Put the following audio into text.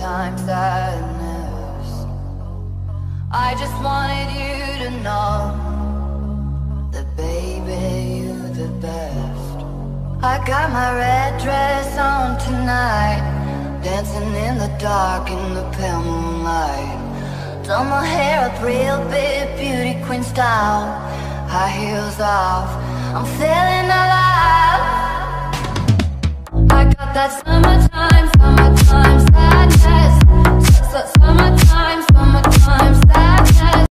time sadness. I just wanted you to know that, baby, you're the best. I got my red dress on tonight, dancing in the dark in the pale moonlight. Done my hair up real big, beauty queen style, high heels off. I'm feeling alive. I got that. summertime.